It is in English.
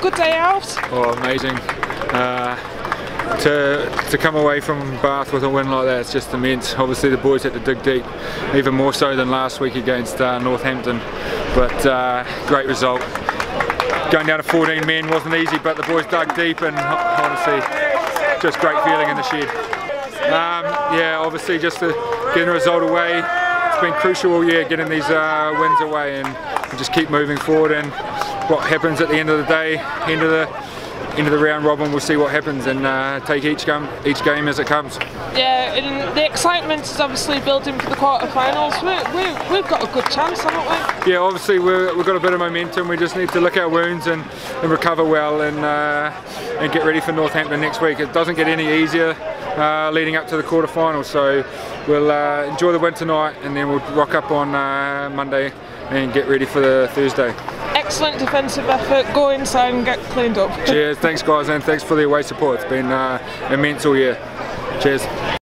good day out? Oh, amazing. Uh, to, to come away from Bath with a win like that, it's just immense. Obviously the boys had to dig deep, even more so than last week against uh, Northampton, but uh, great result. Going down to 14 men wasn't easy, but the boys dug deep and honestly, just great feeling in the shed. Um, yeah, obviously just to get a result away, it's been crucial all year getting these uh, wins away and just keep moving forward and what happens at the end of the day, end of the into the round robin, we'll see what happens and uh, take each game, each game as it comes. Yeah, and the excitement is obviously building for the quarterfinals. We, we, we've got a good chance, haven't we? Yeah, obviously we have got a bit of momentum. We just need to lick our wounds and, and recover well and, uh, and get ready for Northampton next week. It doesn't get any easier uh, leading up to the quarterfinals, so we'll uh, enjoy the win tonight and then we'll rock up on uh, Monday and get ready for the Thursday excellent defensive effort. Go inside and get cleaned up. Cheers. Thanks, guys, and thanks for the away support. It's been uh, immense all year. Cheers.